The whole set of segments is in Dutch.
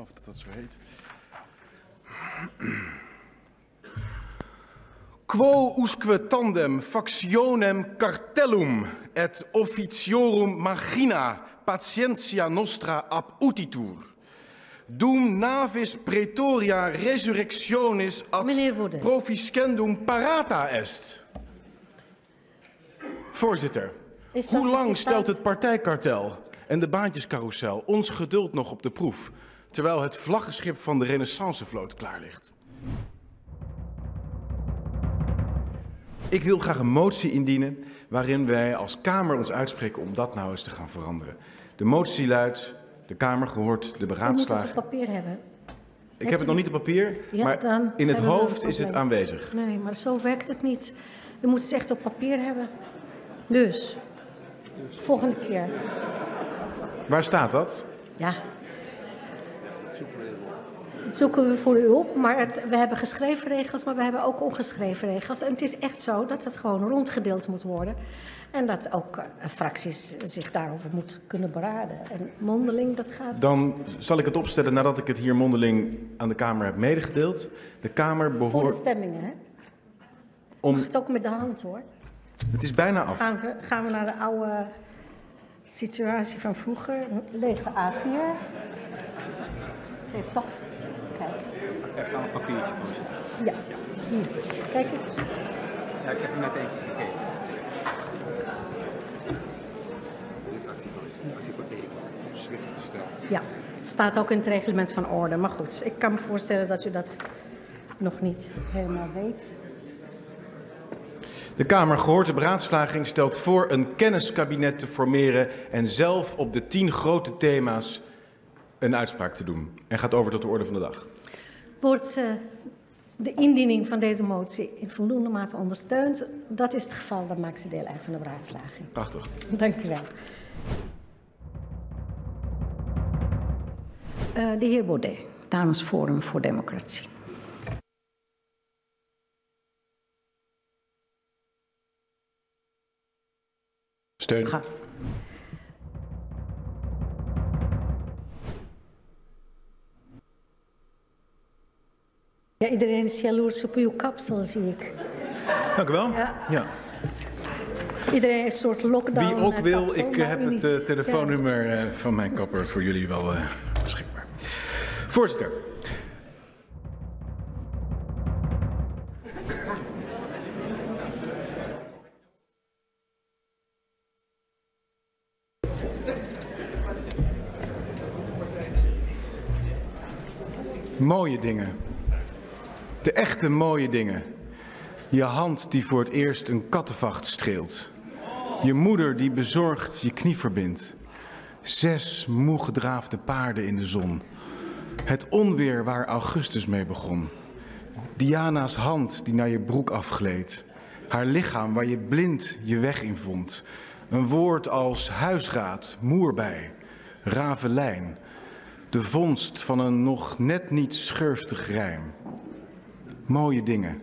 Of dat dat zo heet. Quo usque tandem factionem cartellum et officiorum magina patientia nostra ab utitur. Dum navis praetoria resurrectionis ad parata est. Voorzitter, hoe lang stelt het partijkartel en de baantjescarousel ons geduld nog op de proef, terwijl het vlaggenschip van de renaissancevloot klaar ligt? Ik wil graag een motie indienen waarin wij als Kamer ons uitspreken om dat nou eens te gaan veranderen. De motie luidt, de Kamer gehoord de We moeten het beraadslaging. op papier hebben. Ik heb het nog niet op papier, Ja, maar in het hoofd is het aanwezig. Nee, maar zo werkt het niet. Je moet het echt op papier hebben. Dus, volgende keer. Waar staat dat? Ja. Zoeken we voor u op, maar het, we hebben geschreven regels, maar we hebben ook ongeschreven regels. En het is echt zo dat het gewoon rondgedeeld moet worden. En dat ook eh, fracties zich daarover moeten kunnen beraden. En mondeling, dat gaat... Dan zal ik het opstellen nadat ik het hier mondeling aan de Kamer heb medegedeeld. De Kamer voor de behoort stemmingen, hè? om... Het ook met de hand, hoor. Het is bijna af. Gaan we, gaan we naar de oude situatie van vroeger, lege A4. Het heeft toch, Even aan een papiertje, voorzitter. ja, hier, kijk eens. Ja, ik heb er net eentje gekeken. Dit artikel is artikel 1 op schrift gesteld. Ja, het staat ook in het reglement van orde, maar goed, ik kan me voorstellen dat u dat nog niet helemaal weet. De Kamer gehoord de beraadslaging stelt voor een kenniskabinet te formeren en zelf op de tien grote thema's een uitspraak te doen. En gaat over tot de orde van de dag. Wordt eh, de indiening van deze motie in voldoende mate ondersteund? Dat is het geval, dan maakt ze deel uit van de beraadslaging. Prachtig. Dank u wel. Eh, de heer Baudet, namens Forum voor Democratie. Steun. Ga. Ja, iedereen is jaloers op uw kapsel, zie ik. Dank u wel. Ja. Ja. Iedereen heeft een soort lockdown. Wie ook eh, wil, kapsel, ik eh, heb het eh, telefoonnummer van mijn kapper voor jullie wel beschikbaar. Voorzitter. Mooie dingen. De echte mooie dingen. Je hand die voor het eerst een kattenvacht streelt. Je moeder die bezorgd je knie verbindt. Zes moe gedraafde paarden in de zon. Het onweer waar Augustus mee begon. Diana's hand die naar je broek afgleed. Haar lichaam waar je blind je weg in vond. Een woord als huisraad, moerbij, ravelijn. De vondst van een nog net niet schurftig rijm. Mooie dingen.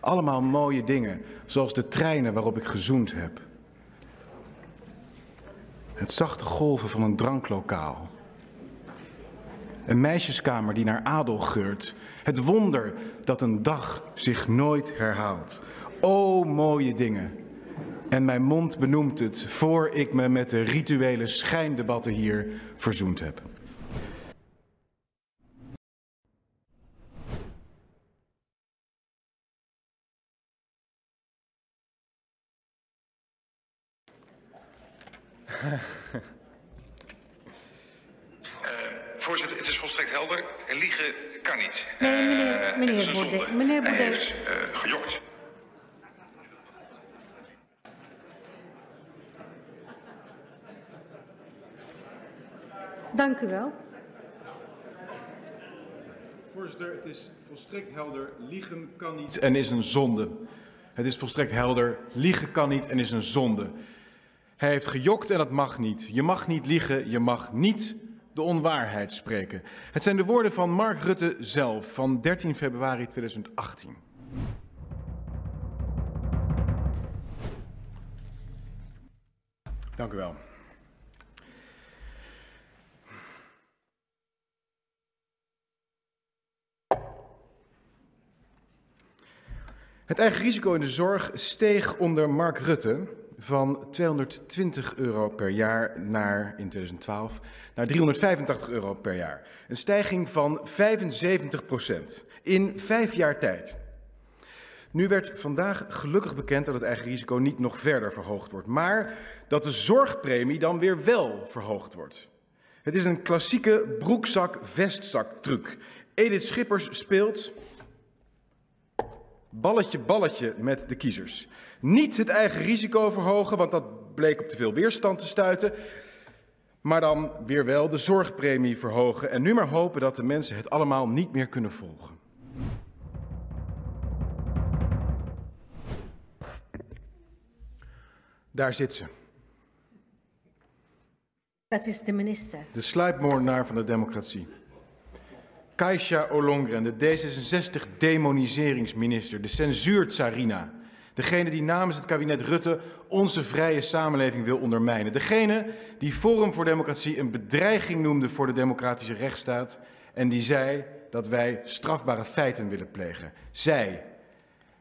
Allemaal mooie dingen, zoals de treinen waarop ik gezoend heb. Het zachte golven van een dranklokaal. Een meisjeskamer die naar adel geurt. Het wonder dat een dag zich nooit herhaalt. O mooie dingen. En mijn mond benoemt het voor ik me met de rituele schijndebatten hier verzoend heb. Voorzitter, het is volstrekt helder. Liegen kan niet. Nee, meneer- Eh, meneer Baudet. zonde. Meneer Hij heeft eh, gejokt. Dank u wel. Voorzitter, het is volstrekt helder. Liegen kan niet en is een zonde. Het is volstrekt helder. Liegen kan niet en is een zonde. Hij heeft gejokt en dat mag niet. Je mag niet liegen, je mag niet de onwaarheid spreken. Het zijn de woorden van Mark Rutte zelf van 13 februari 2018. Dank u wel. Het eigen risico in de zorg steeg onder Mark Rutte van 220 euro per jaar naar, in 2012 naar 385 euro per jaar. Een stijging van 75 procent in vijf jaar tijd. Nu werd vandaag gelukkig bekend dat het eigen risico niet nog verder verhoogd wordt, maar dat de zorgpremie dan weer wel verhoogd wordt. Het is een klassieke broekzak-vestzak-truc. Edith Schippers speelt balletje balletje met de kiezers. Niet het eigen risico verhogen, want dat bleek op te veel weerstand te stuiten. Maar dan weer wel de zorgpremie verhogen en nu maar hopen dat de mensen het allemaal niet meer kunnen volgen. Daar zit ze. Dat is de minister. De sluipmoordenaar van de democratie. Kaisha Olongren, de D66-demoniseringsminister, de censuur-tsarina. Degene die namens het kabinet Rutte onze vrije samenleving wil ondermijnen. Degene die Forum voor Democratie een bedreiging noemde voor de democratische rechtsstaat en die zei dat wij strafbare feiten willen plegen. Zij,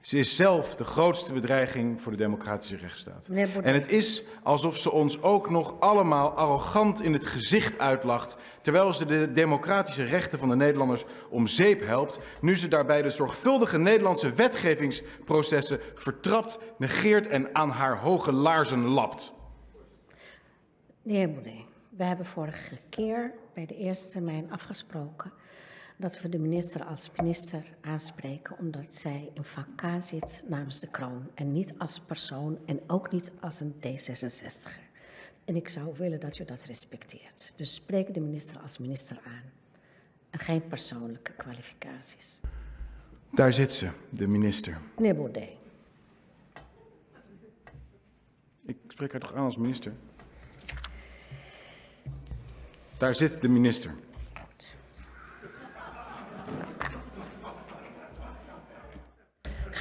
ze is zelf de grootste bedreiging voor de democratische rechtsstaat. En het is alsof ze ons ook nog allemaal arrogant in het gezicht uitlacht, terwijl ze de democratische rechten van de Nederlanders om zeep helpt, nu ze daarbij de zorgvuldige Nederlandse wetgevingsprocessen vertrapt, negeert en aan haar hoge laarzen lapt. De heer Boudet, we hebben vorige keer bij de eerste termijn afgesproken dat we de minister als minister aanspreken omdat zij in vak zit namens de kroon en niet als persoon en ook niet als een D66er. En ik zou willen dat u dat respecteert. Dus spreek de minister als minister aan en geen persoonlijke kwalificaties. Daar zit ze, de minister. Meneer Baudet. Ik spreek haar toch aan als minister? Daar zit de minister.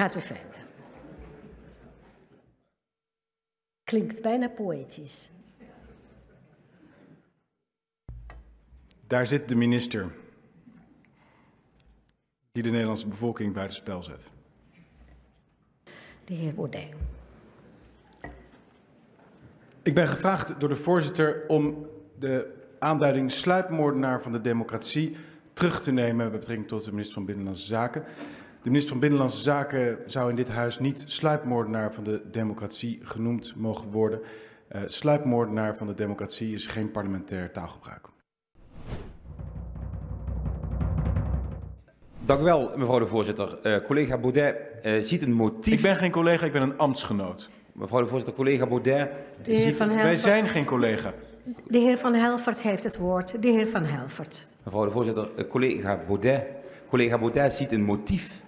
Gaat u verder. Klinkt bijna poëtisch. Daar zit de minister die de Nederlandse bevolking buitenspel zet. De heer Baudet. Ik ben gevraagd door de voorzitter om de aanduiding sluipmoordenaar van de democratie terug te nemen met betrekking tot de minister van Binnenlandse Zaken. De minister van Binnenlandse Zaken zou in dit huis niet sluipmoordenaar van de democratie genoemd mogen worden. Uh, sluipmoordenaar van de democratie is geen parlementair taalgebruik. Dank u wel, mevrouw de voorzitter. Uh, collega Baudet uh, ziet een motief... Ik ben geen collega, ik ben een ambtsgenoot. Mevrouw de voorzitter, collega Baudet... De heer van Wij zijn geen collega. De heer Van Helvert heeft het woord. De heer Van Helvert. Mevrouw de voorzitter, collega Baudet... Collega Baudet ziet een motief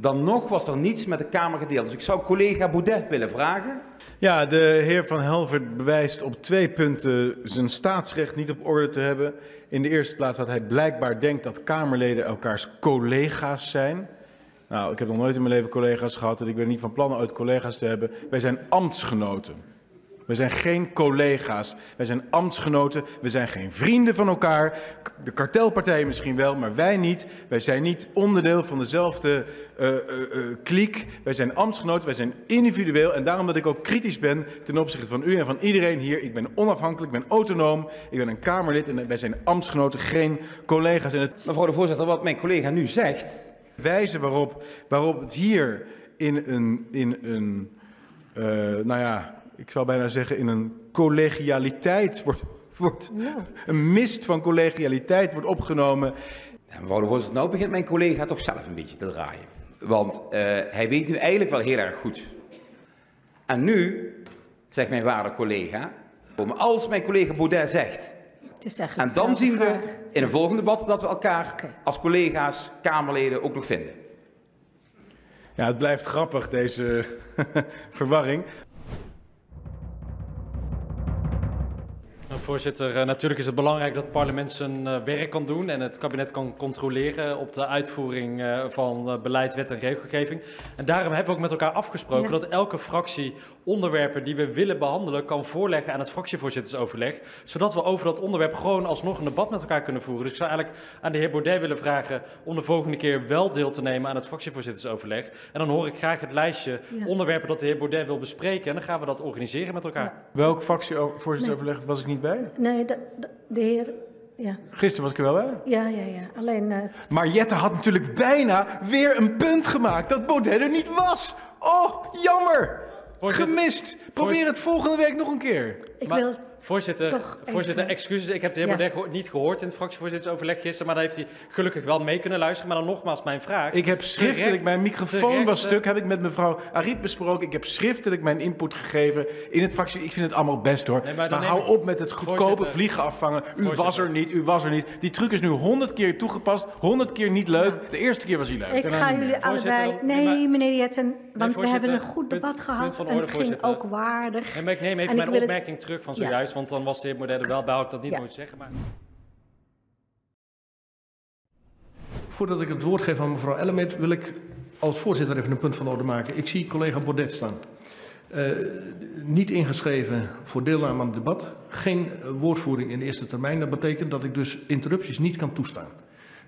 dan nog was er niets met de Kamer gedeeld. Dus ik zou collega Boudet willen vragen. Ja, de heer Van Helvert bewijst op twee punten zijn staatsrecht niet op orde te hebben. In de eerste plaats dat hij blijkbaar denkt dat Kamerleden elkaars collega's zijn. Nou, ik heb nog nooit in mijn leven collega's gehad en ik ben niet van plan ooit collega's te hebben. Wij zijn ambtsgenoten. We zijn geen collega's. Wij zijn ambtsgenoten. We zijn geen vrienden van elkaar. De kartelpartijen misschien wel, maar wij niet. Wij zijn niet onderdeel van dezelfde uh, uh, uh, kliek. Wij zijn ambtsgenoten. Wij zijn individueel. En daarom dat ik ook kritisch ben ten opzichte van u en van iedereen hier. Ik ben onafhankelijk, ik ben autonoom. Ik ben een Kamerlid en wij zijn ambtsgenoten, geen collega's. En het... Mevrouw de voorzitter, wat mijn collega nu zegt. Wijze waarop, waarop het hier in een, in een nou ja ik zou bijna zeggen, in een collegialiteit wordt, wordt een mist van collegialiteit wordt opgenomen. Mevrouw de voorzitter, nou begint mijn collega toch zelf een beetje te draaien. Want uh, hij weet nu eigenlijk wel heel erg goed. En nu, zegt mijn waarde collega, als mijn collega Baudet zegt, en dan zien we in een volgende debat dat we elkaar okay. als collega's, Kamerleden ook nog vinden. Ja, het blijft grappig, deze verwarring. Voorzitter, uh, natuurlijk is het belangrijk dat het parlement zijn uh, werk kan doen en het kabinet kan controleren op de uitvoering uh, van beleid, wet en regelgeving. En daarom hebben we ook met elkaar afgesproken ja. dat elke fractie onderwerpen die we willen behandelen kan voorleggen aan het fractievoorzittersoverleg, zodat we over dat onderwerp gewoon alsnog een debat met elkaar kunnen voeren. Dus ik zou eigenlijk aan de heer Baudet willen vragen om de volgende keer wel deel te nemen aan het fractievoorzittersoverleg. En dan hoor ik graag het lijstje ja. onderwerpen dat de heer Baudet wil bespreken en dan gaan we dat organiseren met elkaar. Ja. Welk fractievoorzittersoverleg was ik niet bij? Nee, de, de, de heer... Ja. Gisteren was ik er wel bij. Ja, ja, ja. Alleen. Uh... Maar Jette had natuurlijk bijna weer een punt gemaakt dat Baudet er niet was. Oh, jammer. Voorzitter, Gemist. Probeer het volgende week nog een keer. Ik maar, wil Voorzitter, voorzitter excuses. Ik heb de heer ja. Baudet niet gehoord in het fractievoorzittersoverleg gisteren. Maar daar heeft hij gelukkig wel mee kunnen luisteren. Maar dan nogmaals mijn vraag. Ik heb schriftelijk, mijn microfoon was stuk. Heb ik met mevrouw Ariep besproken. Ik heb schriftelijk mijn input gegeven in het fractie. Ik vind het allemaal best hoor. Nee, maar, maar hou op met het goedkope vliegen afvangen. U was er niet, u was er niet. Die truc is nu honderd keer toegepast. Honderd keer niet leuk. Ja. De eerste keer was hij leuk. Ik ga jullie allebei... Nee, meneer Jetten. Want we hebben een goed debat gehad. En het ging ook waardig. En ik neem even mijn opmerking terug van zojuist. Want dan was de er wel bij dat niet ja. moet zeggen. Maar... Voordat ik het woord geef aan mevrouw Ellemet, wil ik als voorzitter even een punt van orde maken. Ik zie collega Baudet staan. Uh, niet ingeschreven voor deelname aan het debat. Geen woordvoering in de eerste termijn. Dat betekent dat ik dus interrupties niet kan toestaan.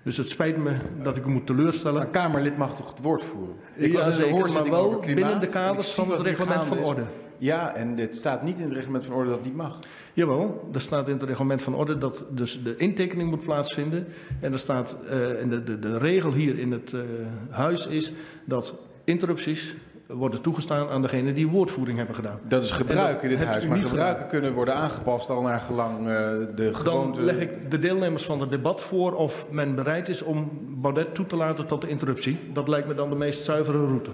Dus het spijt me dat ik u moet teleurstellen. Een Kamerlid mag toch het woord voeren? Ik ja, was zeker, maar wel binnen de kaders van het reglement van orde. Ja, en het staat niet in het reglement van orde dat het niet mag. Jawel, er staat in het reglement van orde dat dus de intekening moet plaatsvinden. En er staat, uh, en de, de, de regel hier in het uh, huis is dat interrupties worden toegestaan aan degenen die woordvoering hebben gedaan. Dat is gebruik in dit huis, maar gebruiken gedaan. kunnen worden aangepast al naar gelang uh, de gewoonte... Dan leg ik de deelnemers van het debat voor of men bereid is om Baudet toe te laten tot de interruptie. Dat lijkt me dan de meest zuivere route.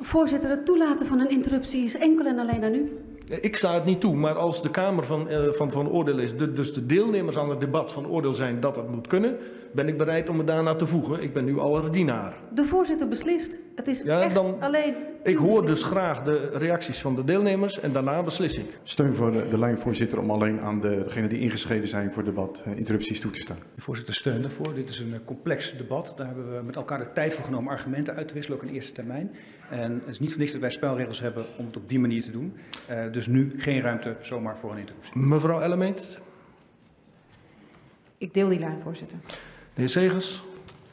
Voorzitter, het toelaten van een interruptie is enkel en alleen aan u. Ik sta het niet toe, maar als de Kamer van, uh, van, van oordeel is, de, dus de deelnemers aan het debat van oordeel zijn dat het moet kunnen, ben ik bereid om me daarna te voegen. Ik ben nu al dienaar. De voorzitter beslist. Het is ja, echt dan, alleen. Ik hoor dus graag de reacties van de deelnemers en daarna beslis ik. Steun voor de, de lijnvoorzitter om alleen aan de, degenen die ingeschreven zijn voor het debat uh, interrupties toe te staan. De voorzitter steunt ervoor. Dit is een uh, complex debat. Daar hebben we met elkaar de tijd voor genomen argumenten uit te wisselen, ook in eerste termijn. En het is niet voor niks dat wij spelregels hebben om het op die manier te doen. Uh, dus nu geen ruimte zomaar voor een interruptie. Mevrouw Ellemeet. Ik deel die lijn, voorzitter. De heer Segers.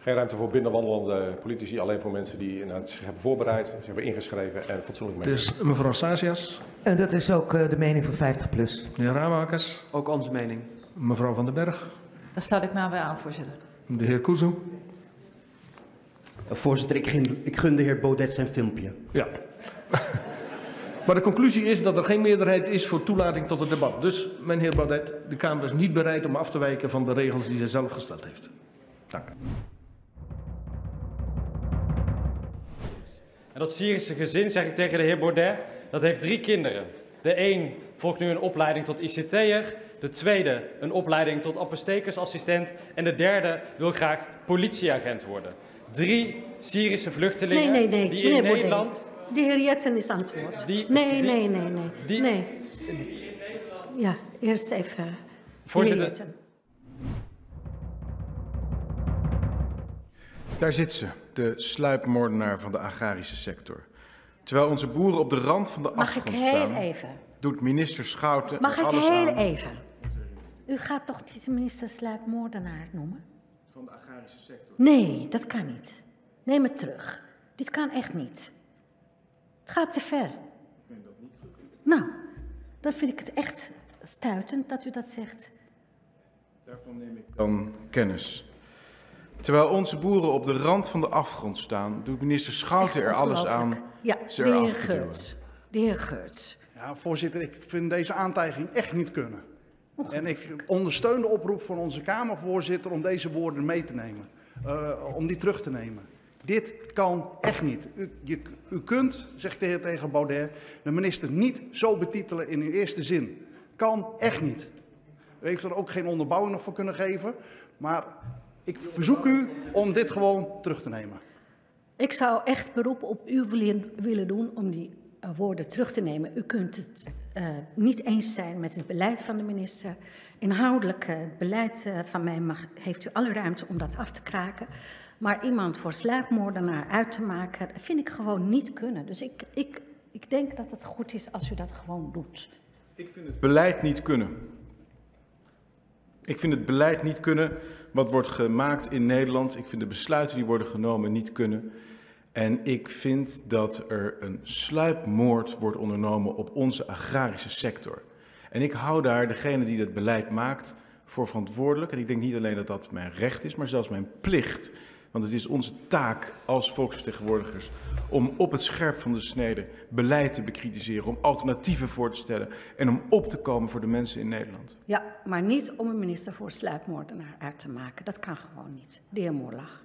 Geen ruimte voor binnenwandelende politici, alleen voor mensen die nou, zich hebben voorbereid, zich hebben ingeschreven en fatsoenlijk mee. Dus mevrouw Sasias. En dat is ook uh, de mening van 50 plus. De heer Ramakers. Ook onze mening. Mevrouw Van den Berg. Daar sluit ik me bij aan, voorzitter. De heer Kuzu. Voorzitter, ik gun, ik gun de heer Baudet zijn filmpje. Ja. maar de conclusie is dat er geen meerderheid is voor toelating tot het debat. Dus, mijn heer Baudet, de Kamer is niet bereid om af te wijken van de regels die zij zelf gesteld heeft. Dank. En dat Syrische gezin, zeg ik tegen de heer Baudet, dat heeft drie kinderen. De een volgt nu een opleiding tot ICT'er, de tweede een opleiding tot apothekersassistent en de derde wil graag politieagent worden drie Syrische vluchtelingen nee, nee, nee. die in Meneer Nederland... Baudet. De heer Jetten is aan het woord. Die, nee, die, nee, nee, nee. Die, nee. Ja, eerst even Voorzitter. Daar zit ze, de sluipmoordenaar van de agrarische sector. Terwijl onze boeren op de rand van de Mag afgrond ik heel staan, even? doet minister Schouten Mag ik alles heel aan. even? U gaat toch deze minister sluipmoordenaar noemen? Van de agrarische sector. Nee, dat kan niet. Neem het terug. Dit kan echt niet. Het gaat te ver. Nou, dan vind ik het echt stuitend dat u dat zegt. Daarvan neem ik dan kennis. Terwijl onze boeren op de rand van de afgrond staan, doet minister Schouten er alles aan Ja, ze de heer eraf te duwen. Geurts. De heer Geurts. Ja, voorzitter, ik vind deze aantijging echt niet kunnen. En ik ondersteun de oproep van onze Kamervoorzitter om deze woorden mee te nemen. Uh, om die terug te nemen. Dit kan echt niet. U, je, u kunt, zegt de heer tegen Baudet, de minister niet zo betitelen in uw eerste zin. Kan echt niet. U heeft er ook geen onderbouwing nog voor kunnen geven. Maar ik verzoek u om dit gewoon terug te nemen. Ik zou echt beroep op u willen, willen doen om die woorden terug te nemen. U kunt het uh, niet eens zijn met het beleid van de minister. Inhoudelijk, uh, het beleid uh, van mij mag, heeft u alle ruimte om dat af te kraken. Maar iemand voor sluipmoordenaar uit te maken, vind ik gewoon niet kunnen. Dus ik, ik, ik denk dat het goed is als u dat gewoon doet. Ik vind het beleid niet kunnen. Ik vind het beleid niet kunnen wat wordt gemaakt in Nederland. Ik vind de besluiten die worden genomen niet kunnen. En ik vind dat er een sluipmoord wordt ondernomen op onze agrarische sector. En ik hou daar degene die dat beleid maakt voor verantwoordelijk. En ik denk niet alleen dat dat mijn recht is, maar zelfs mijn plicht. Want het is onze taak als volksvertegenwoordigers om op het scherp van de snede beleid te bekritiseren, om alternatieven voor te stellen en om op te komen voor de mensen in Nederland. Ja, maar niet om een minister voor sluipmoordenaar uit te maken. Dat kan gewoon niet. De heer Moorlag.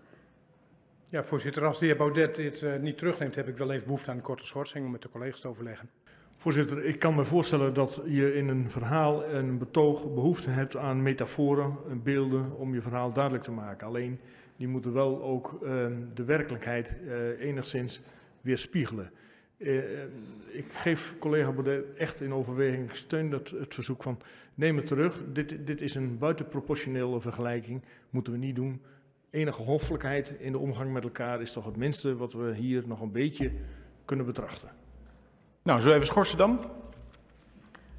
Ja, voorzitter, als de heer Baudet dit uh, niet terugneemt, heb ik wel even behoefte aan een korte schorsing om met de collega's te overleggen. Voorzitter, ik kan me voorstellen dat je in een verhaal en een betoog behoefte hebt aan metaforen en beelden om je verhaal duidelijk te maken. Alleen die moeten wel ook uh, de werkelijkheid uh, enigszins weerspiegelen. Uh, ik geef collega Baudet echt in overweging, ik steun dat, het verzoek van neem het terug. Dit, dit is een buitenproportionele vergelijking, moeten we niet doen enige hoffelijkheid in de omgang met elkaar is toch het minste wat we hier nog een beetje kunnen betrachten. Nou, zo even schorsen dan?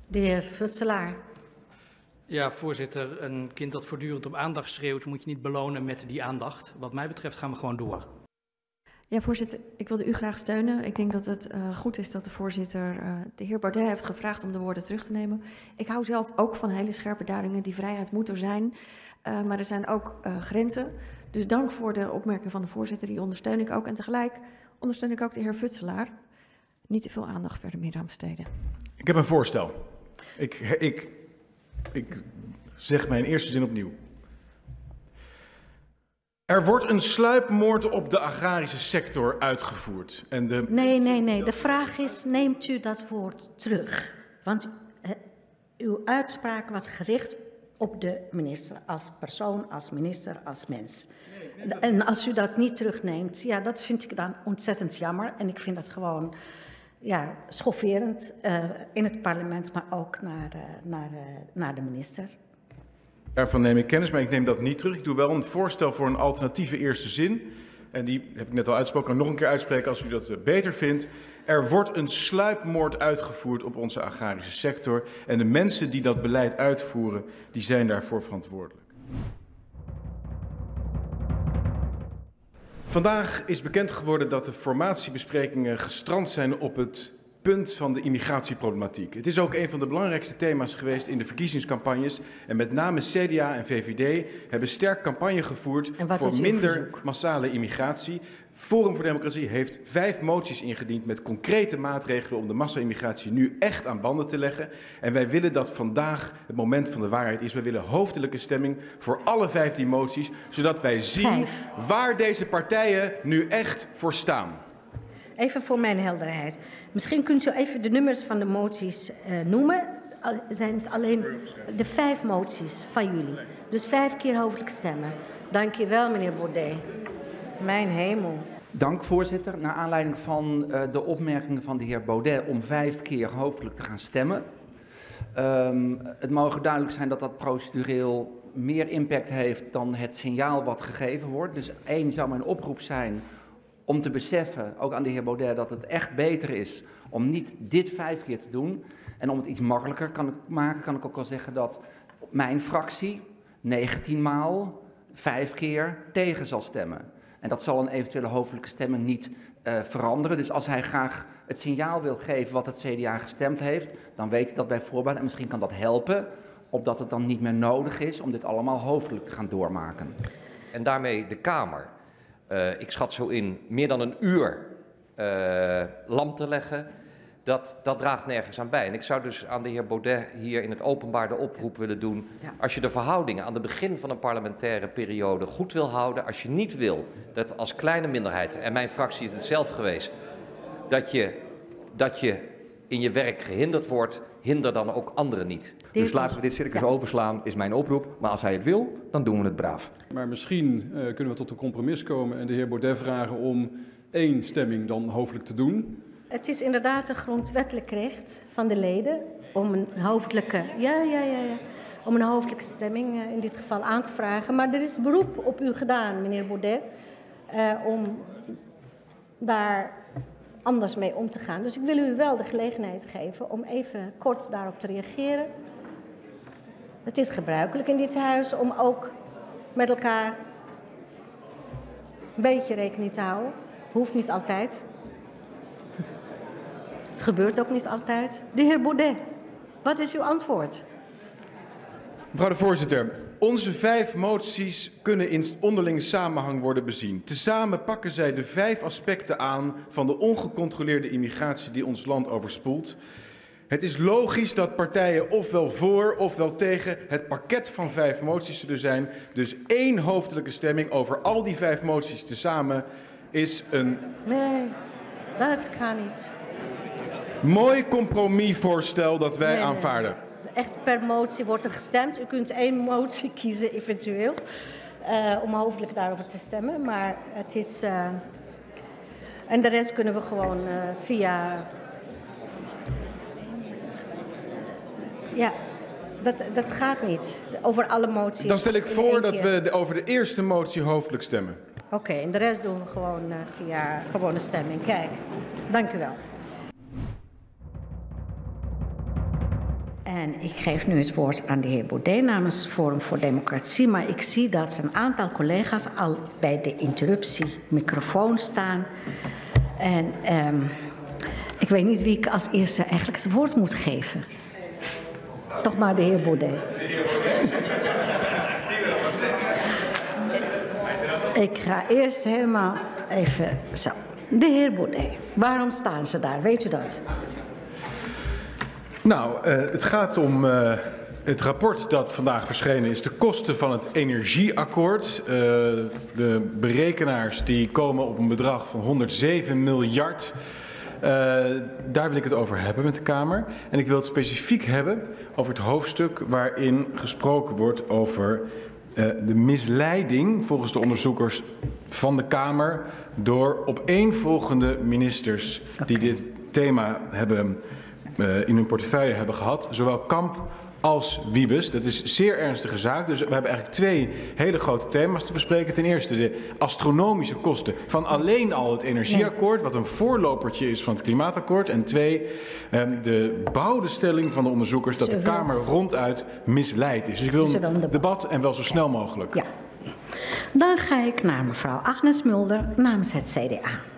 De heer Futselaar. Ja, voorzitter. Een kind dat voortdurend om aandacht schreeuwt, moet je niet belonen met die aandacht. Wat mij betreft gaan we gewoon door. Ja, voorzitter, ik wilde u graag steunen. Ik denk dat het uh, goed is dat de voorzitter, uh, de heer Baudet, heeft gevraagd om de woorden terug te nemen. Ik hou zelf ook van hele scherpe duidingen. Die vrijheid moet er zijn. Uh, maar er zijn ook grenzen. Dus dank voor de opmerking van de voorzitter, die ondersteun ik ook. En tegelijk ondersteun ik ook de heer Futselaar. Niet te veel aandacht verder meer aan besteden. Ik heb een voorstel. Ik, ik, ik zeg mijn eerste zin opnieuw. Er wordt een sluipmoord op de agrarische sector uitgevoerd. En de... Nee, nee, nee. De vraag is, neemt u dat woord terug? Want uw uitspraak was gericht op de minister als persoon, als minister, als mens. En als u dat niet terugneemt, ja, dat vind ik dan ontzettend jammer. En ik vind dat gewoon ja, schofferend uh, in het parlement, maar ook naar, uh, naar, uh, naar de minister. Daarvan neem ik kennis, maar ik neem dat niet terug. Ik doe wel een voorstel voor een alternatieve eerste zin. En die heb ik net al uitsproken, nog een keer uitspreken als u dat beter vindt. Er wordt een sluipmoord uitgevoerd op onze agrarische sector. En de mensen die dat beleid uitvoeren, die zijn daarvoor verantwoordelijk. Vandaag is bekend geworden dat de formatiebesprekingen gestrand zijn op het punt van de immigratieproblematiek. Het is ook een van de belangrijkste thema's geweest in de verkiezingscampagnes. En met name CDA en VVD hebben sterk campagne gevoerd voor minder massale immigratie. Forum voor Democratie heeft vijf moties ingediend met concrete maatregelen om de massa-immigratie nu echt aan banden te leggen. En wij willen dat vandaag het moment van de waarheid is. We willen hoofdelijke stemming voor alle vijftien moties, zodat wij zien waar deze partijen nu echt voor staan. Even voor mijn helderheid. Misschien kunt u even de nummers van de moties uh, noemen. Al, zijn het alleen de vijf moties van jullie. Dus vijf keer hoofdelijk stemmen. Dank je wel, meneer Baudet. Mijn hemel. Dank, voorzitter. Naar aanleiding van uh, de opmerkingen van de heer Baudet om vijf keer hoofdelijk te gaan stemmen. Um, het mogen duidelijk zijn dat dat procedureel meer impact heeft dan het signaal wat gegeven wordt. Dus één zou mijn oproep zijn om te beseffen, ook aan de heer Baudet, dat het echt beter is om niet dit vijf keer te doen. En om het iets makkelijker kan ik maken, kan ik ook wel zeggen dat mijn fractie 19 maal vijf keer tegen zal stemmen. En dat zal een eventuele hoofdelijke stemming niet uh, veranderen. Dus als hij graag het signaal wil geven wat het CDA gestemd heeft, dan weet hij dat bij voorbaat. En misschien kan dat helpen, opdat het dan niet meer nodig is om dit allemaal hoofdelijk te gaan doormaken. En daarmee de Kamer, uh, ik schat zo in, meer dan een uur uh, lam te leggen dat, dat draagt nergens aan bij. En ik zou dus aan de heer Baudet hier in het openbaar de oproep willen doen. Als je de verhoudingen aan het begin van een parlementaire periode goed wil houden. Als je niet wil dat als kleine minderheid, en mijn fractie is het zelf geweest, dat je, dat je in je werk gehinderd wordt, hinder dan ook anderen niet. Dus laten we dit circus ja. overslaan, is mijn oproep. Maar als hij het wil, dan doen we het braaf. Maar misschien uh, kunnen we tot een compromis komen en de heer Baudet vragen om één stemming dan hoofdelijk te doen. Het is inderdaad een grondwettelijk recht van de leden om een hoofdelijke, ja, ja, ja, ja, om een hoofdelijke stemming uh, in dit geval aan te vragen. Maar er is beroep op u gedaan, meneer Baudet, uh, om daar anders mee om te gaan. Dus ik wil u wel de gelegenheid geven om even kort daarop te reageren. Het is gebruikelijk in dit huis om ook met elkaar een beetje rekening te houden. Hoeft niet altijd. Het gebeurt ook niet altijd. De heer Baudet, wat is uw antwoord? Mevrouw de voorzitter, onze vijf moties kunnen in onderlinge samenhang worden bezien. Tezamen pakken zij de vijf aspecten aan van de ongecontroleerde immigratie die ons land overspoelt. Het is logisch dat partijen ofwel voor ofwel tegen het pakket van vijf moties zullen zijn. Dus één hoofdelijke stemming over al die vijf moties tezamen is een... Nee, dat kan niet. Mooi compromisvoorstel dat wij nee, aanvaarden. Nee. Echt per motie wordt er gestemd. U kunt één motie kiezen eventueel uh, om hoofdelijk daarover te stemmen. Maar het is... Uh... En de rest kunnen we gewoon uh, via Ja, dat, dat gaat niet. Over alle moties. Dan stel ik voor dat we over de eerste motie hoofdelijk stemmen. Oké, okay, en de rest doen we gewoon via gewone stemming. Kijk, dank u wel. En ik geef nu het woord aan de heer Baudet namens Forum voor Democratie. Maar ik zie dat een aantal collega's al bij de interruptiemicrofoon staan. En um, ik weet niet wie ik als eerste eigenlijk het woord moet geven. Toch maar de heer Baudet. Ik ga eerst helemaal even zo. De heer Baudet, waarom staan ze daar? Weet u dat? Nou, uh, het gaat om uh, het rapport dat vandaag verschenen is. De kosten van het energieakkoord. Uh, de berekenaars die komen op een bedrag van 107 miljard. Daar wil ik het over hebben met de Kamer. En ik wil het specifiek hebben over het hoofdstuk waarin gesproken wordt over de misleiding volgens de onderzoekers van de Kamer door opeenvolgende ministers okay. die dit thema hebben, uh, in hun portefeuille hebben gehad. Zowel Kamp als Wiebes. Dat is een zeer ernstige zaak. Dus we hebben eigenlijk twee hele grote thema's te bespreken. Ten eerste de astronomische kosten van alleen al het energieakkoord, wat een voorlopertje is van het klimaatakkoord. En twee, de bouwde stelling van de onderzoekers dat de Kamer ronduit misleid is. Dus ik wil een debat en wel zo snel mogelijk. Ja. Dan ga ik naar mevrouw Agnes Mulder namens het CDA.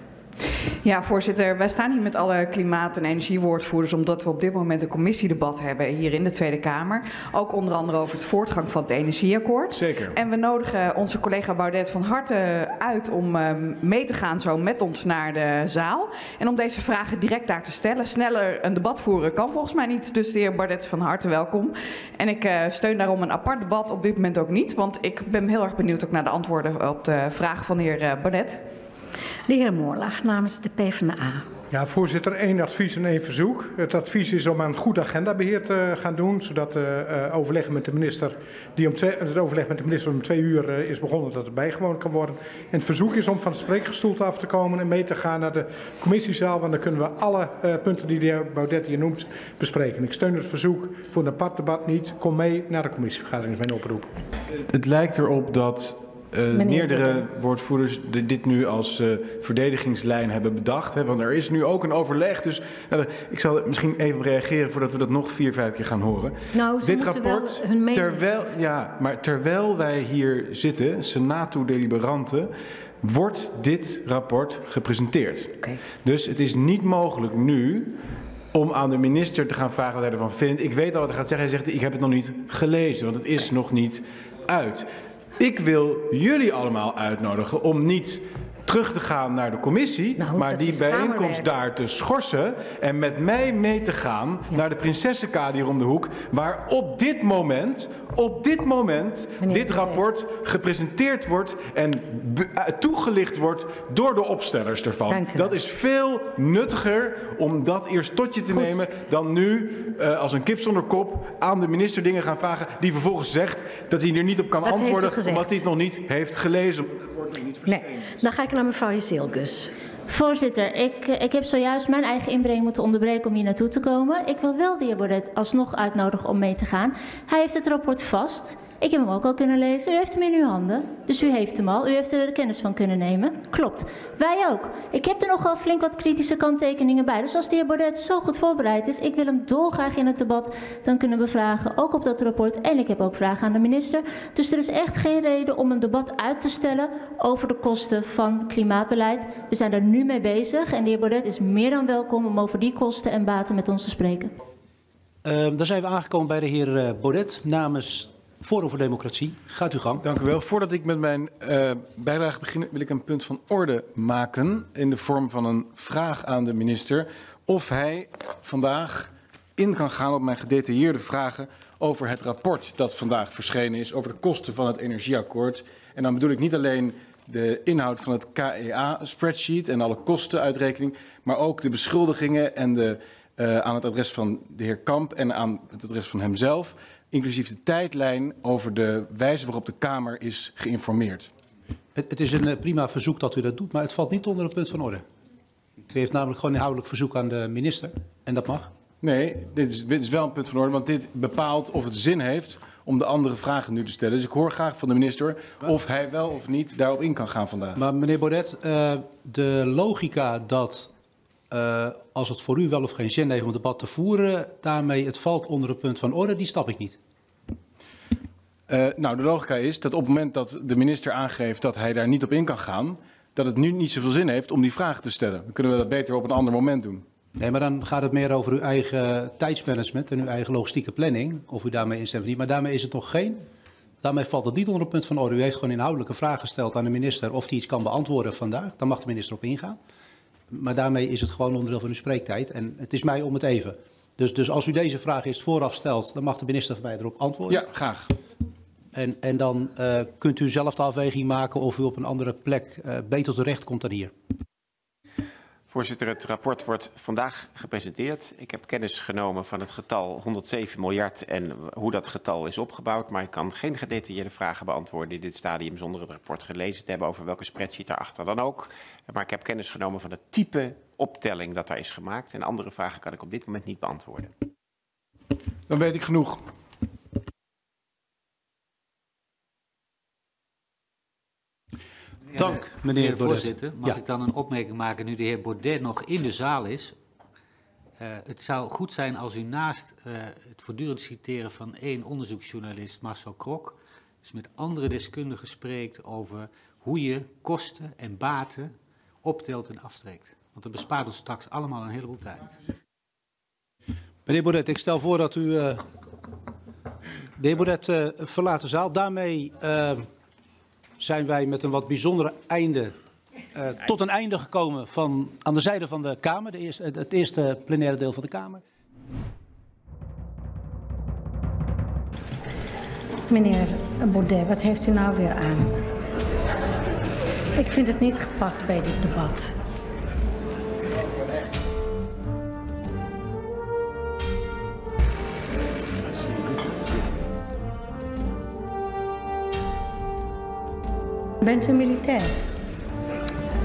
Ja, voorzitter. Wij staan hier met alle klimaat- en energiewoordvoerders omdat we op dit moment een commissiedebat hebben hier in de Tweede Kamer. Ook onder andere over het voortgang van het energieakkoord. Zeker. En we nodigen onze collega Baudet van harte uit om uh, mee te gaan zo met ons naar de zaal. En om deze vragen direct daar te stellen. Sneller een debat voeren kan volgens mij niet. Dus de heer Baudet van harte welkom. En ik uh, steun daarom een apart debat op dit moment ook niet. Want ik ben heel erg benieuwd ook naar de antwoorden op de vragen van de heer uh, Baudet. De heer Moorlaag namens de PvdA. Ja, voorzitter, één advies en één verzoek. Het advies is om aan goed agendabeheer te gaan doen, zodat het uh, overleg met de minister, die om twee, het overleg met de minister om twee uur uh, is begonnen, dat het bijgewoond kan worden. En het verzoek is om van de spreekgestoelte af te komen en mee te gaan naar de commissiezaal, want dan kunnen we alle uh, punten die de heer Baudet hier noemt bespreken. Ik steun het verzoek voor een apart debat niet. Kom mee naar de commissievergadering, is mijn oproep. Het lijkt erop dat uh, meerdere woordvoerders dit nu als uh, verdedigingslijn hebben bedacht. Hè, want er is nu ook een overleg. Dus uh, ik zal misschien even reageren voordat we dat nog vier, vijf keer gaan horen. Nou, ze dit rapport, hun terwijl, ja, maar terwijl wij hier zitten, Senato Deliberante, wordt dit rapport gepresenteerd. Okay. Dus het is niet mogelijk nu om aan de minister te gaan vragen wat hij ervan vindt. Ik weet al wat hij gaat zeggen. Hij zegt, ik heb het nog niet gelezen, want het is nog niet uit. Ik wil jullie allemaal uitnodigen om niet terug te gaan naar de commissie, nou, maar die bijeenkomst daar te schorsen en met mij mee te gaan ja. naar de Prinsessenkade hier om de hoek, waar op dit moment, op dit moment, Meneer, dit rapport gepresenteerd wordt en toegelicht wordt door de opstellers ervan. Dat is veel nuttiger om dat eerst tot je te Goed. nemen dan nu uh, als een kip zonder kop aan de minister dingen gaan vragen die vervolgens zegt dat hij er niet op kan dat antwoorden omdat hij het nog niet heeft gelezen. Nee, dan ga ik naar mevrouw Jezelgus. Voorzitter, ik, ik heb zojuist mijn eigen inbreng moeten onderbreken om hier naartoe te komen. Ik wil wel de heer Baudet alsnog uitnodigen om mee te gaan. Hij heeft het rapport vast. Ik heb hem ook al kunnen lezen. U heeft hem in uw handen. Dus u heeft hem al. U heeft er kennis van kunnen nemen. Klopt. Wij ook. Ik heb er nogal flink wat kritische kanttekeningen bij. Dus als de heer Baudet zo goed voorbereid is, ik wil hem dolgraag in het debat dan kunnen bevragen. Ook op dat rapport. En ik heb ook vragen aan de minister. Dus er is echt geen reden om een debat uit te stellen over de kosten van klimaatbeleid. We zijn er nu mee bezig. En de heer Baudet is meer dan welkom om over die kosten en baten met ons te spreken. Uh, dan zijn we aangekomen bij de heer eh, Baudet namens Forum voor Democratie. Gaat u gang. Dank u wel. Voordat ik met mijn uh, bijdrage begin, wil ik een punt van orde maken in de vorm van een vraag aan de minister of hij vandaag in kan gaan op mijn gedetailleerde vragen over het rapport dat vandaag verschenen is over de kosten van het energieakkoord. En dan bedoel ik niet alleen de inhoud van het KEA-spreadsheet en alle kostenuitrekening, maar ook de beschuldigingen en de, uh, aan het adres van de heer Kamp en aan het adres van hemzelf inclusief de tijdlijn over de wijze waarop de Kamer is geïnformeerd. Het, het, is een eh, prima verzoek dat u dat doet, maar het valt niet onder een punt van orde. U heeft namelijk gewoon inhoudelijk verzoek aan de minister en dat mag. Nee, dit is, dit is wel een punt van orde, want dit bepaalt of het zin heeft om de andere vragen nu te stellen. Dus ik hoor graag van de minister of hij wel of niet daarop in kan gaan vandaag. Maar meneer Baudet, uh, de logica dat uh, als het voor u wel of geen zin heeft om het debat te voeren, daarmee het valt onder een punt van orde, die stap ik niet. Uh, nou, de logica is dat op het moment dat de minister aangeeft dat hij daar niet op in kan gaan, dat het nu niet zoveel zin heeft om die vraag te stellen. Dan kunnen we dat beter op een ander moment doen. Nee, maar dan gaat het meer over uw eigen tijdsmanagement en uw eigen logistieke planning, of u daarmee instemt of niet. Maar daarmee is het nog geen, daarmee valt het niet onder een punt van orde. U heeft gewoon inhoudelijke vraag gesteld aan de minister of hij iets kan beantwoorden vandaag. Dan mag de minister op ingaan. Maar daarmee is het gewoon onderdeel van uw spreektijd. En het is mij om het even. Dus, dus als u deze vraag eerst vooraf stelt, dan mag de minister van mij erop antwoorden. Ja, graag. En, en dan uh, kunt u zelf de afweging maken of u op een andere plek uh, beter terecht komt dan hier. Voorzitter, het rapport wordt vandaag gepresenteerd. Ik heb kennis genomen van het getal 107 miljard en hoe dat getal is opgebouwd. Maar ik kan geen gedetailleerde vragen beantwoorden in dit stadium zonder het rapport gelezen te hebben over welke spreadsheet daarachter dan ook. Maar ik heb kennis genomen van het type optelling dat daar is gemaakt. En andere vragen kan ik op dit moment niet beantwoorden. Dan weet ik genoeg. Dank, meneer, meneer voorzitter. Mag ja. ik dan een opmerking maken nu de heer Baudet nog in de zaal is? Uh, het zou goed zijn als u naast uh, het voortdurend citeren van één onderzoeksjournalist, Marcel Krok, dus met andere deskundigen spreekt over hoe je kosten en baten optelt en aftrekt. Want dat bespaart ons straks allemaal een heleboel tijd. Meneer Baudet, ik stel voor dat u... Uh, de heer Baudet verlaat de zaal. Daarmee zijn wij met een wat bijzondere einde uh, tot een einde gekomen van, aan de zijde van de Kamer, de eerste, het eerste plenaire deel van de Kamer. Meneer Baudet, wat heeft u nou weer aan? Ik vind het niet gepast bij dit debat. Bent u militair,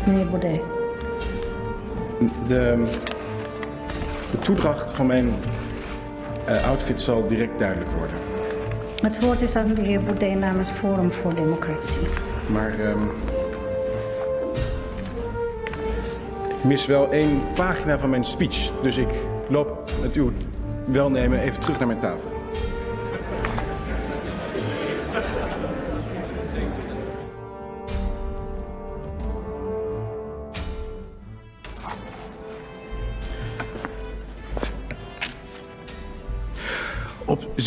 meneer Baudet? De, de toedracht van mijn uh, outfit zal direct duidelijk worden. Het woord is aan de heer Baudet namens Forum voor Democratie. Maar um, ik mis wel één pagina van mijn speech. Dus ik loop met uw welnemen even terug naar mijn tafel.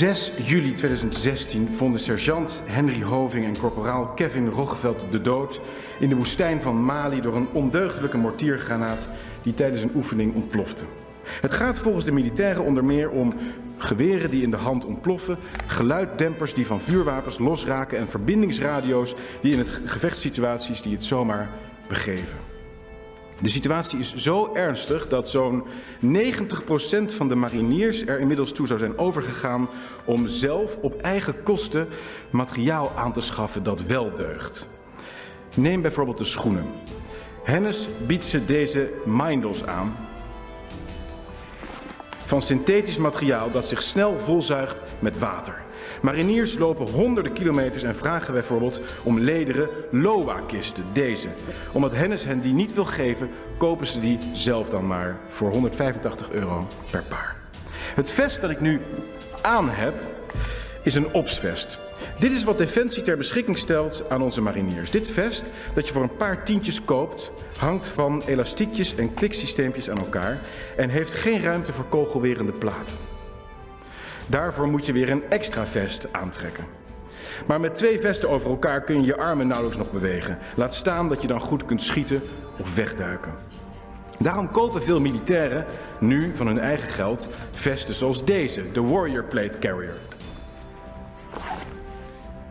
6 juli 2016 vonden sergeant Henry Hoving en corporaal Kevin Roggeveld de dood in de woestijn van Mali door een ondeugdelijke mortiergranaat die tijdens een oefening ontplofte. Het gaat volgens de militairen onder meer om geweren die in de hand ontploffen, geluiddempers die van vuurwapens losraken en verbindingsradio's die in het gevechtssituaties die het zomaar begeven. De situatie is zo ernstig dat zo'n 90% van de mariniers er inmiddels toe zou zijn overgegaan om zelf op eigen kosten materiaal aan te schaffen dat wel deugt. Neem bijvoorbeeld de schoenen. Hennis biedt ze deze Mindels aan. Van synthetisch materiaal dat zich snel volzuigt met water. Mariniers lopen honderden kilometers en vragen bijvoorbeeld om lederen LOA-kisten, deze. Omdat Hennis hen die niet wil geven, kopen ze die zelf dan maar voor 185 euro per paar. Het vest dat ik nu aan heb, is een opsvest. Dit is wat Defensie ter beschikking stelt aan onze mariniers. Dit vest, dat je voor een paar tientjes koopt, hangt van elastiekjes en kliksysteempjes aan elkaar en heeft geen ruimte voor kogelwerende platen. Daarvoor moet je weer een extra vest aantrekken. Maar met twee vesten over elkaar kun je je armen nauwelijks nog bewegen. Laat staan dat je dan goed kunt schieten of wegduiken. Daarom kopen veel militairen nu van hun eigen geld vesten zoals deze, de Warrior Plate Carrier.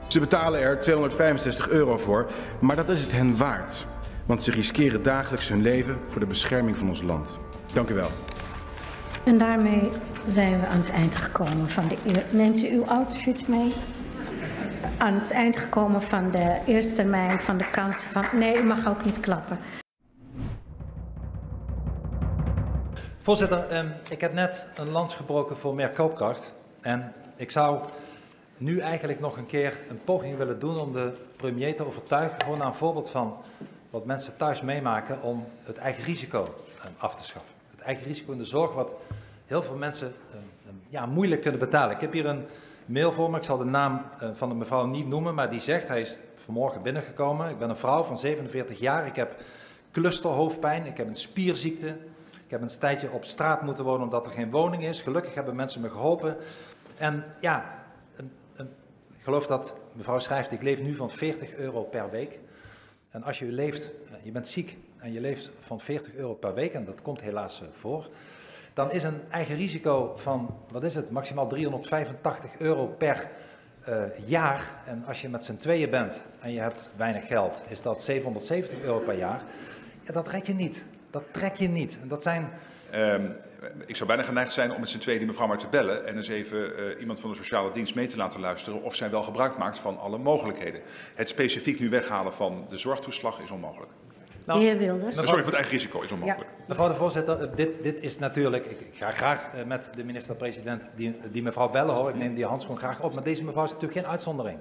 Ze betalen er 265 euro voor, maar dat is het hen waard. Want ze riskeren dagelijks hun leven voor de bescherming van ons land. Dank u wel. En daarmee zijn we aan het eind gekomen van de... Neemt u uw outfit mee? Aan het eind gekomen van de eerste termijn van de kant van... Nee, u mag ook niet klappen. Voorzitter, ehm, ik heb net een lans gebroken voor meer koopkracht. En ik zou nu eigenlijk nog een keer een poging willen doen om de premier te overtuigen, gewoon aan een voorbeeld van wat mensen thuis meemaken, om het eigen risico ehm, af te schaffen. Het eigen risico in de zorg wat heel veel mensen ehm, ja, moeilijk kunnen betalen. Ik heb hier een mail voor me, ik zal de naam van de mevrouw niet noemen, maar die zegt, hij is vanmorgen binnengekomen, ik ben een vrouw van 47 jaar, ik heb clusterhoofdpijn, ik heb een spierziekte, ik heb een tijdje op straat moeten wonen omdat er geen woning is. Gelukkig hebben mensen me geholpen. En ja, ik geloof dat mevrouw schrijft, ik leef nu van 40 euro per week. En als je leeft, eh, je bent ziek en je leeft van 40 euro per week, en dat komt helaas eh, voor, dan is een eigen risico van, wat is het, maximaal 385 euro per uh, jaar. En als je met z'n tweeën bent en je hebt weinig geld, is dat 770 euro per jaar. Ja, dat red je niet. Dat trek je niet. En dat zijn... Um, ik zou bijna geneigd zijn om met z'n tweeën die mevrouw maar te bellen en eens even uh, iemand van de sociale dienst mee te laten luisteren of zij wel gebruik maakt van alle mogelijkheden. Het specifiek nu weghalen van de zorgtoeslag is onmogelijk. Nou, de heer Wilders. Sorry, voor het eigen risico is onmogelijk. Ja. Mevrouw de voorzitter, eh, dit, dit is natuurlijk, ik, ik ga graag met de minister-president die, die mevrouw bellen hoor, ik neem die handschoen graag op, maar deze mevrouw is natuurlijk geen uitzondering.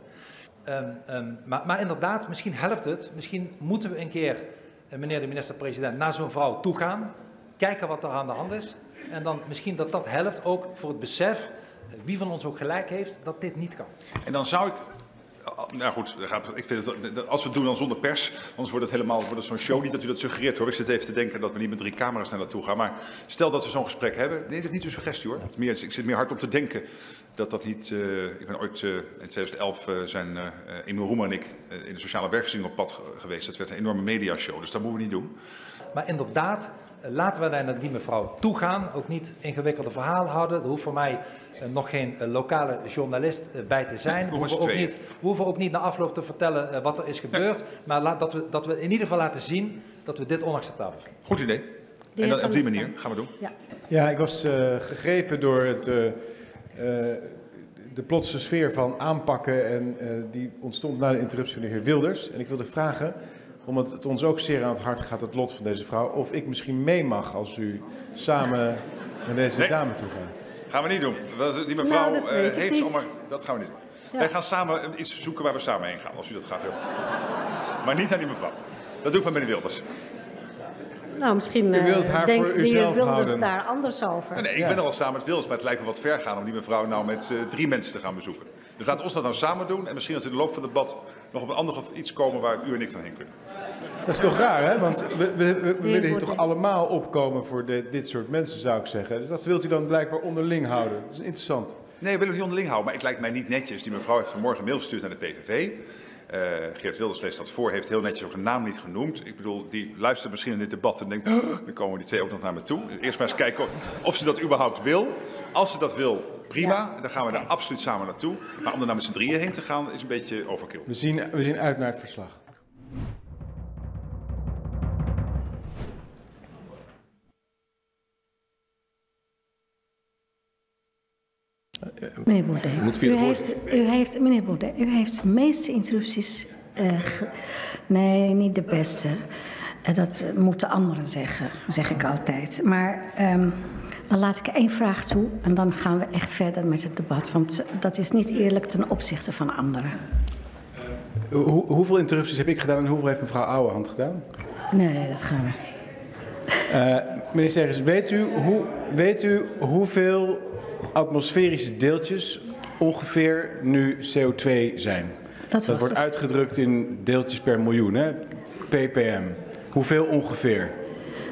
Um, um, maar, maar inderdaad, misschien helpt het, misschien moeten we een keer meneer de minister-president, naar zo'n vrouw toe gaan, kijken wat er aan de hand is. En dan misschien dat dat helpt ook voor het besef, wie van ons ook gelijk heeft, dat dit niet kan. En dan zou ik nou goed, ik vind het, als we het doen dan zonder pers, anders wordt het helemaal wordt het zo'n show. Niet dat u dat suggereert hoor. Ik zit even te denken dat we niet met drie camera's naar naartoe gaan. Maar stel dat we zo'n gesprek hebben. Nee, dat is niet een suggestie hoor. Meer, ik zit meer hard op te denken dat dat niet... Uh, ik ben ooit uh, in 2011 uh, zijn uh, Emil Roemer en ik in de sociale werkvoorziening op pad geweest. Dat werd een enorme mediashow, dus dat moeten we niet doen. Maar inderdaad, laten we naar die mevrouw toe gaan. Ook niet ingewikkelde verhalen houden. Er hoeft voor mij nog geen lokale journalist bij te zijn. We hoeven, ook niet, we hoeven ook niet na afloop te vertellen wat er is gebeurd. Maar laat, dat, we, dat we in ieder geval laten zien dat we dit onacceptabel vinden. Goed idee. En dan, op die manier gaan we doen. Ja, ja ik was uh, gegrepen door het, uh, uh, de plotse sfeer van aanpakken en die ontstond na de interruptie van de heer Wilders. En ik wilde vragen, omdat het ons ook zeer aan het hart gaat, het lot van deze vrouw, of ik misschien mee mag als u samen naar deze nee. dame toe gaat. Gaan we niet doen. Die mevrouw nou, heeft zomaar... Dat gaan we niet doen. Ja. Wij gaan samen iets zoeken waar we samen heen gaan, als u dat graag wil. maar niet aan die mevrouw. Dat doe ik met meneer Wilders. Nou, misschien uh, denkt de heer Wilders houden. daar anders over. Nee, nee ik ja. ben er al samen met Wilders, maar het lijkt me wat ver gaan om die mevrouw nou met uh, drie mensen te gaan bezoeken. Dus laten we ons dat nou samen doen en misschien als we in de loop van het debat nog op een ander iets komen waar u en ik dan heen kunnen. Dat is toch raar, hè? Want we, we, we, we willen hier toch allemaal opkomen voor de, dit soort mensen, zou ik zeggen. Dus dat wilt u dan blijkbaar onderling houden. Dat is interessant. Nee, we willen het niet onderling houden, maar het lijkt mij niet netjes. Die mevrouw heeft vanmorgen een mail gestuurd naar de PVV. Uh, Geert Wilders leest dat voor, heeft heel netjes ook de naam niet genoemd. Ik bedoel, die luistert misschien in dit debat en denkt, oh, dan komen die twee ook nog naar me toe. Eerst maar eens kijken of, of ze dat überhaupt wil. Als ze dat wil, prima. Dan gaan we daar absoluut samen naartoe. Maar om er nou met z'n drieën heen te gaan, is een beetje overkill. We zien, we zien uit naar het verslag. Meneer Baudet, u heeft, u heeft, meneer Baudet, u heeft de meeste interrupties. Uh, nee, niet de beste. En dat eh, moeten anderen zeggen, zeg ik altijd. Maar um, dan laat ik één vraag toe en dan gaan we echt verder met het debat. Want dat is niet eerlijk ten opzichte van anderen. Hoe, hoeveel interrupties heb ik gedaan en hoeveel heeft mevrouw Ouwehand gedaan? Nee, dat gaan we. Uh, meneer Segers, weet u, hoe, weet u hoeveel atmosferische deeltjes ongeveer nu CO2 zijn? Dat, dat wordt het. uitgedrukt in deeltjes per miljoen, hè? ppm. Hoeveel ongeveer?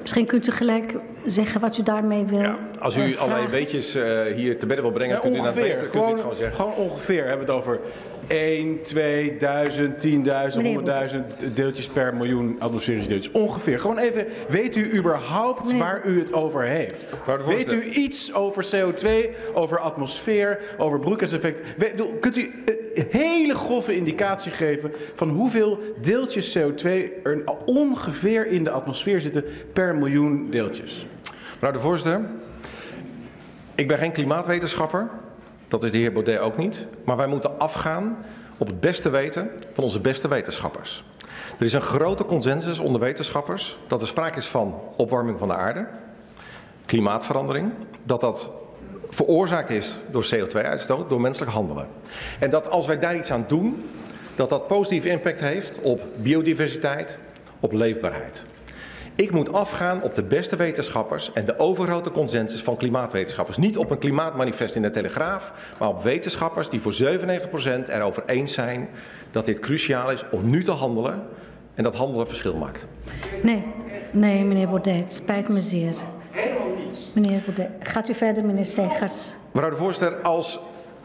Misschien kunt u gelijk zeggen wat u daarmee wil. Ja, als u uh, allerlei weetjes uh, hier te bedden wil brengen, ja, kunt u dat beter, kunt gewoon, u het gewoon zeggen. Gewoon ongeveer hebben we het over 1, 2, 1000, 10.000, 100.000 deeltjes per miljoen atmosferische deeltjes. Ongeveer. Gewoon even, weet u überhaupt nee. waar u het over heeft? Weet u iets over CO2, over atmosfeer, over broeikaseffect? Kunt u een hele grove indicatie geven van hoeveel deeltjes CO2 er ongeveer in de atmosfeer zitten per miljoen deeltjes? Mevrouw de voorzitter, ik ben geen klimaatwetenschapper. Dat is de heer Baudet ook niet. Maar wij moeten afgaan op het beste weten van onze beste wetenschappers. Er is een grote consensus onder wetenschappers dat er sprake is van opwarming van de aarde, klimaatverandering, dat dat veroorzaakt is door CO2-uitstoot, door menselijk handelen. En dat als wij daar iets aan doen, dat dat positieve impact heeft op biodiversiteit, op leefbaarheid. Ik moet afgaan op de beste wetenschappers en de overgrote consensus van klimaatwetenschappers. Niet op een klimaatmanifest in de Telegraaf, maar op wetenschappers die voor 97% erover eens zijn dat dit cruciaal is om nu te handelen en dat handelen verschil maakt. Nee, nee meneer Baudet, het spijt me zeer. Helemaal niets. Meneer Baudet, gaat u verder, meneer Segers? Mevrouw de voorzitter, als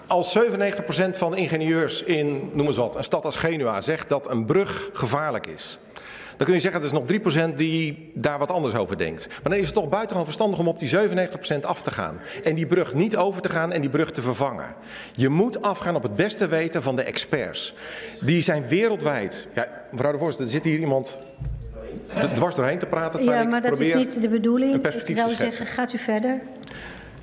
als 97% van de ingenieurs in, noem eens wat, een stad als Genua zegt dat een brug gevaarlijk is. Dan kun je zeggen, er is nog 3% die daar wat anders over denkt. Maar dan is het toch buitengewoon verstandig om op die 97% af te gaan. En die brug niet over te gaan en die brug te vervangen. Je moet afgaan op het beste weten van de experts. Die zijn wereldwijd. Ja, mevrouw de voorzitter, er zit hier iemand dwars doorheen te praten. Ja, maar dat is niet de bedoeling. Ik zou zeggen, gaat u verder.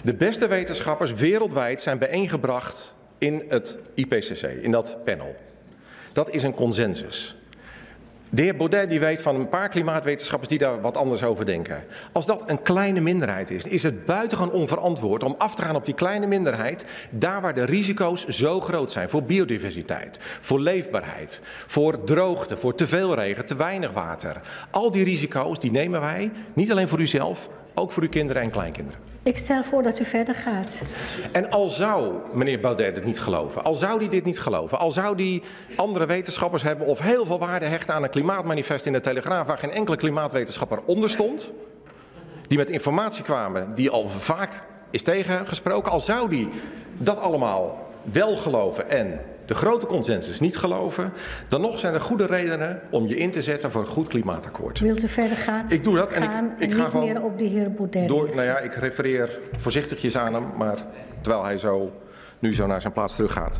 De beste wetenschappers wereldwijd zijn bijeengebracht in het IPCC, in dat panel. Dat is een consensus. De heer Baudet die weet van een paar klimaatwetenschappers die daar wat anders over denken. Als dat een kleine minderheid is, is het buitengewoon onverantwoord om af te gaan op die kleine minderheid, daar waar de risico's zo groot zijn voor biodiversiteit, voor leefbaarheid, voor droogte, voor te veel regen, te weinig water. Al die risico's die nemen wij, niet alleen voor uzelf, ook voor uw kinderen en kleinkinderen. Ik stel voor dat u verder gaat. En al zou meneer Baudet het niet geloven, al zou hij dit niet geloven, al zou die andere wetenschappers hebben of heel veel waarde hechten aan een klimaatmanifest in de Telegraaf waar geen enkele klimaatwetenschapper onder stond, die met informatie kwamen die al vaak is tegengesproken, al zou die dat allemaal wel geloven en de grote consensus niet geloven, dan nog zijn er goede redenen om je in te zetten voor een goed klimaatakkoord. Wilt u verder gaan? Ik doe dat en ik, ik ga niet meer op de heer Baudet. Door, nou ja, ik refereer voorzichtigjes aan hem, maar terwijl hij zo, nu zo naar zijn plaats terug gaat.